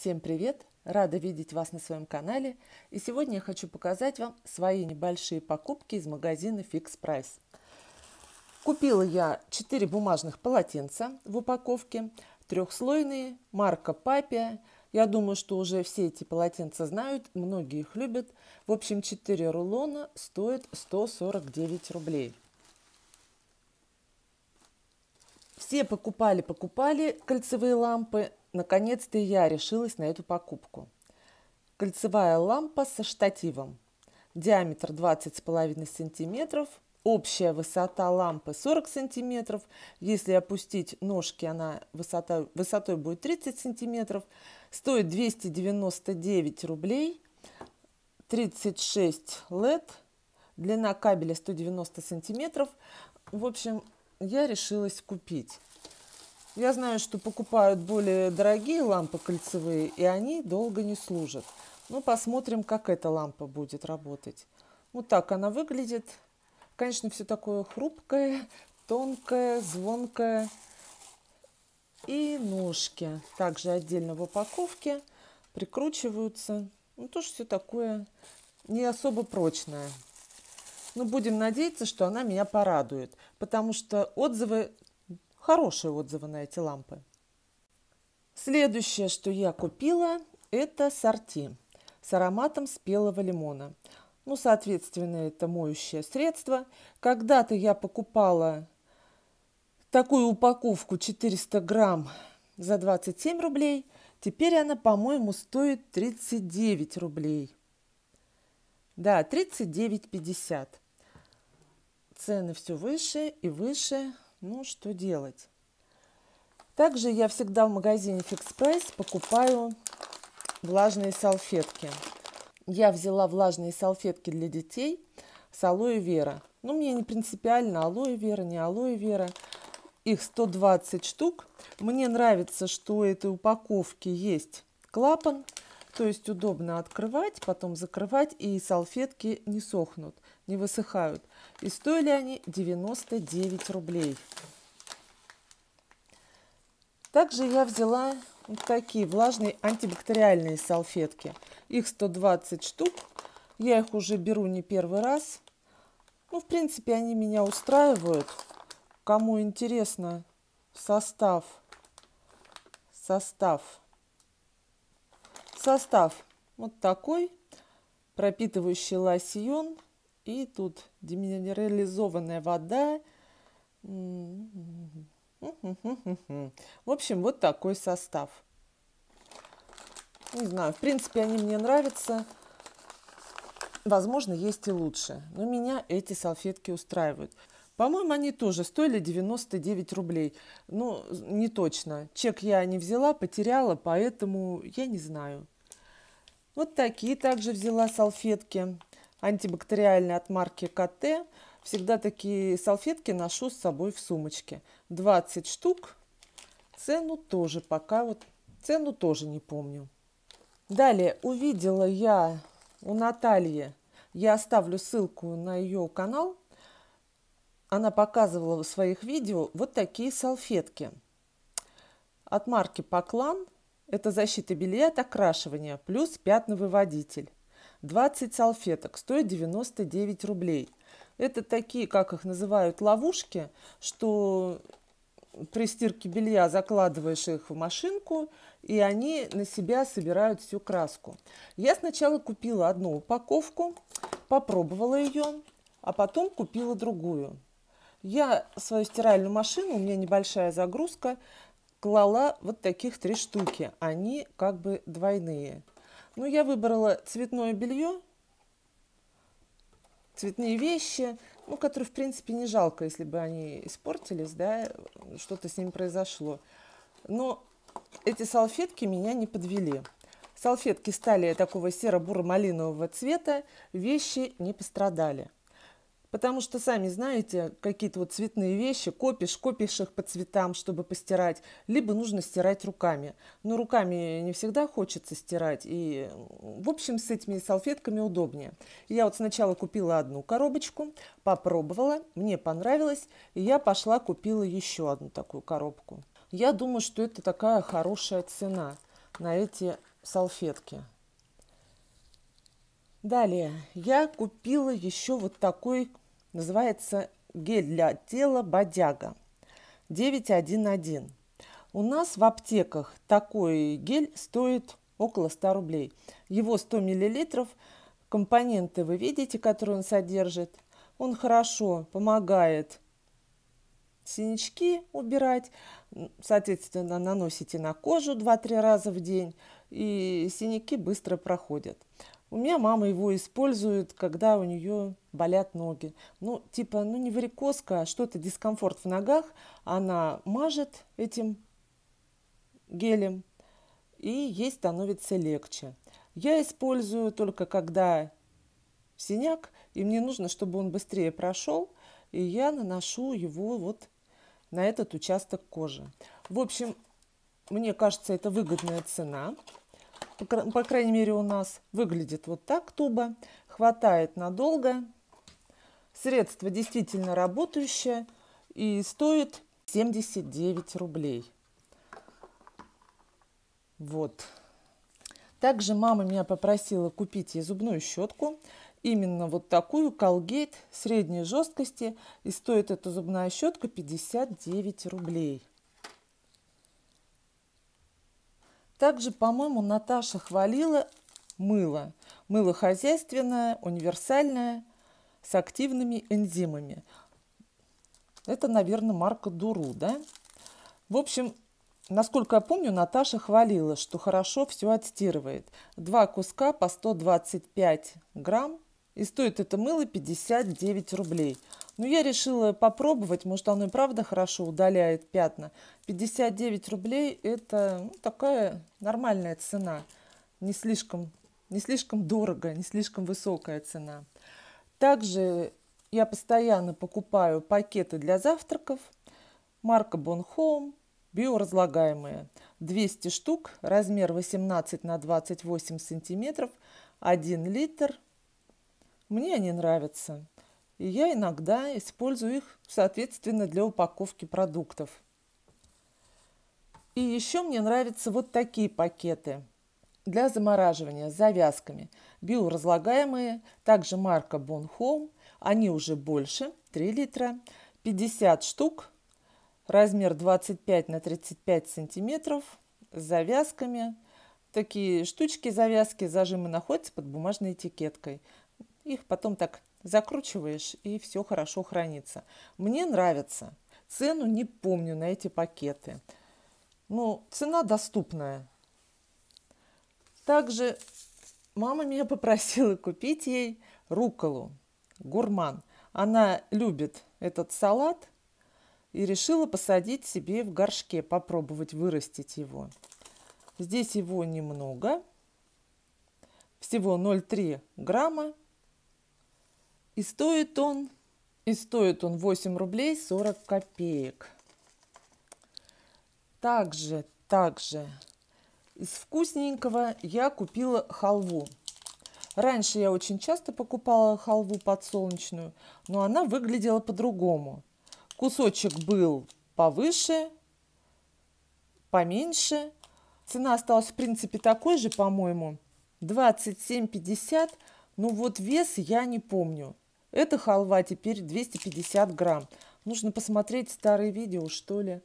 Всем привет! Рада видеть вас на своем канале. И сегодня я хочу показать вам свои небольшие покупки из магазина Fix Price. Купила я 4 бумажных полотенца в упаковке, трехслойные, марка Папия. Я думаю, что уже все эти полотенца знают, многие их любят. В общем, 4 рулона стоят 149 рублей. Все покупали-покупали кольцевые лампы, наконец-то я решилась на эту покупку. Кольцевая лампа со штативом. Диаметр 20,5 сантиметров. Общая высота лампы 40 сантиметров. Если опустить ножки, она высота, высотой будет 30 сантиметров. Стоит 299 рублей. 36 LED. Длина кабеля 190 сантиметров. В общем, я решилась купить. Я знаю, что покупают более дорогие лампы кольцевые, и они долго не служат. Ну, посмотрим, как эта лампа будет работать. Вот так она выглядит. Конечно, все такое хрупкое, тонкое, звонкое. И ножки также отдельно в упаковке прикручиваются. Ну, тоже все такое не особо прочное. Но будем надеяться, что она меня порадует, потому что отзывы хорошие отзывы на эти лампы. Следующее, что я купила, это сорти с ароматом спелого лимона. Ну, соответственно, это моющее средство. Когда-то я покупала такую упаковку 400 грамм за 27 рублей. Теперь она, по-моему, стоит 39 рублей. Да, 39,50. Цены все выше и выше. Ну, что делать? Также я всегда в магазине Fix Price покупаю влажные салфетки. Я взяла влажные салфетки для детей с алоэ вера. Ну, мне не принципиально, алоэ вера, не алоэ вера. Их 120 штук. Мне нравится, что у этой упаковки есть клапан, то есть удобно открывать, потом закрывать, и салфетки не сохнут, не высыхают. И стоили они 99 рублей. Также я взяла вот такие влажные антибактериальные салфетки. Их 120 штук. Я их уже беру не первый раз. Ну, в принципе, они меня устраивают. Кому интересно состав, состав Состав вот такой. Пропитывающий лосьон. И тут деминерализованная вода. В общем, вот такой состав. Не знаю, в принципе, они мне нравятся. Возможно, есть и лучше. Но меня эти салфетки устраивают. По-моему, они тоже стоили 99 рублей. Ну, не точно. Чек я не взяла, потеряла, поэтому я не знаю. Вот такие также взяла салфетки антибактериальные от марки КТ. Всегда такие салфетки ношу с собой в сумочке. 20 штук. Цену тоже пока вот, цену тоже не помню. Далее увидела я у Натальи, я оставлю ссылку на ее канал, она показывала в своих видео вот такие салфетки от марки Поклан. Это защита белья от окрашивания плюс пятновыводитель. 20 салфеток стоит 99 рублей. Это такие, как их называют, ловушки, что при стирке белья закладываешь их в машинку, и они на себя собирают всю краску. Я сначала купила одну упаковку, попробовала ее, а потом купила другую. Я свою стиральную машину, у меня небольшая загрузка, клала вот таких три штуки. Они как бы двойные. Ну, я выбрала цветное белье, цветные вещи, ну, которые, в принципе, не жалко, если бы они испортились, да, что-то с ними произошло. Но эти салфетки меня не подвели. Салфетки стали такого серо-буро-малинового цвета, вещи не пострадали. Потому что, сами знаете, какие-то вот цветные вещи, копишь, копишь их по цветам, чтобы постирать, либо нужно стирать руками. Но руками не всегда хочется стирать, и, в общем, с этими салфетками удобнее. Я вот сначала купила одну коробочку, попробовала, мне понравилось, и я пошла купила еще одну такую коробку. Я думаю, что это такая хорошая цена на эти салфетки. Далее я купила еще вот такой, называется гель для тела Бодяга 911. У нас в аптеках такой гель стоит около 100 рублей. Его 100 миллилитров, компоненты вы видите, которые он содержит. Он хорошо помогает синячки убирать, соответственно, наносите на кожу 2-3 раза в день, и синяки быстро проходят. У меня мама его использует, когда у нее болят ноги. Ну, типа, ну не варикозка, а что-то дискомфорт в ногах. Она мажет этим гелем, и ей становится легче. Я использую только когда синяк, и мне нужно, чтобы он быстрее прошел, и я наношу его вот на этот участок кожи. В общем, мне кажется, это выгодная цена. По, крайней мере, у нас выглядит вот так туба. Хватает надолго. Средство действительно работающее и стоит 79 рублей. Вот. Также мама меня попросила купить ей зубную щетку именно вот такую Colgate средней жесткости. И стоит эта зубная щетка 59 рублей. Также, по-моему, Наташа хвалила мыло. Мыло хозяйственное, универсальное, с активными энзимами. Это, наверное, марка Дуру, да? В общем, Насколько я помню, Наташа хвалила, что хорошо все отстирывает. Два куска по 125 грамм. И стоит это мыло 59 рублей. Но я решила попробовать, может оно и правда хорошо удаляет пятна. 59 рублей это ну, такая нормальная цена. Не слишком, не слишком дорого, не слишком высокая цена. Также я постоянно покупаю пакеты для завтраков. Марка Bonhome биоразлагаемые. 200 штук, размер 18 на 28 сантиметров, 1 литр. Мне они нравятся. И я иногда использую их, соответственно, для упаковки продуктов. И еще мне нравятся вот такие пакеты для замораживания с завязками. Биоразлагаемые, также марка Bonhome. Они уже больше, 3 литра. 50 штук, размер 25 на 35 сантиметров с завязками. Такие штучки завязки, зажимы находятся под бумажной этикеткой. Их потом так закручиваешь, и все хорошо хранится. Мне нравится. Цену не помню на эти пакеты. Ну, цена доступная. Также мама меня попросила купить ей руколу, гурман. Она любит этот салат – и решила посадить себе в горшке, попробовать вырастить его. Здесь его немного, всего 0,3 грамма. И стоит он, и стоит он 8 рублей 40 копеек. Также, также из вкусненького я купила халву. Раньше я очень часто покупала халву подсолнечную, но она выглядела по-другому. Кусочек был повыше, поменьше. Цена осталась, в принципе, такой же, по-моему. 27,50. Ну вот вес я не помню. Эта халва теперь 250 грамм. Нужно посмотреть старые видео, что ли.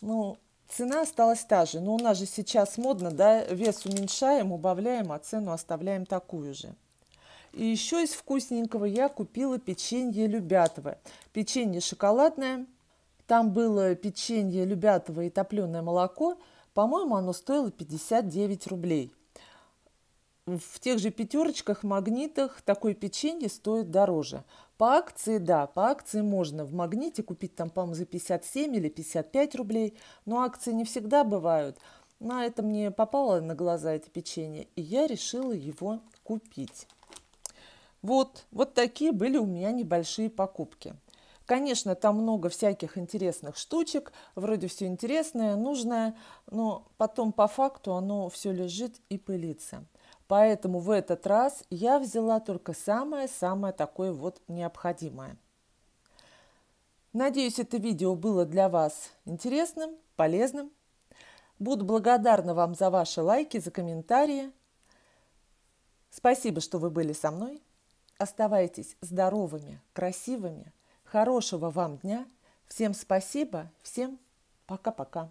Ну, цена осталась та же. Но у нас же сейчас модно, да, вес уменьшаем, убавляем, а цену оставляем такую же. И еще из вкусненького я купила печенье Любятово. Печенье шоколадное. Там было печенье Любятово и топленое молоко. По-моему, оно стоило 59 рублей. В тех же пятерочках, магнитах такое печенье стоит дороже. По акции, да, по акции можно в магните купить там, по-моему, за 57 или 55 рублей. Но акции не всегда бывают. На это мне попало на глаза это печенье, и я решила его купить. Вот, вот такие были у меня небольшие покупки. Конечно, там много всяких интересных штучек, вроде все интересное, нужное, но потом по факту оно все лежит и пылится. Поэтому в этот раз я взяла только самое-самое такое вот необходимое. Надеюсь, это видео было для вас интересным, полезным. Буду благодарна вам за ваши лайки, за комментарии. Спасибо, что вы были со мной. Оставайтесь здоровыми, красивыми. Хорошего вам дня. Всем спасибо. Всем пока-пока.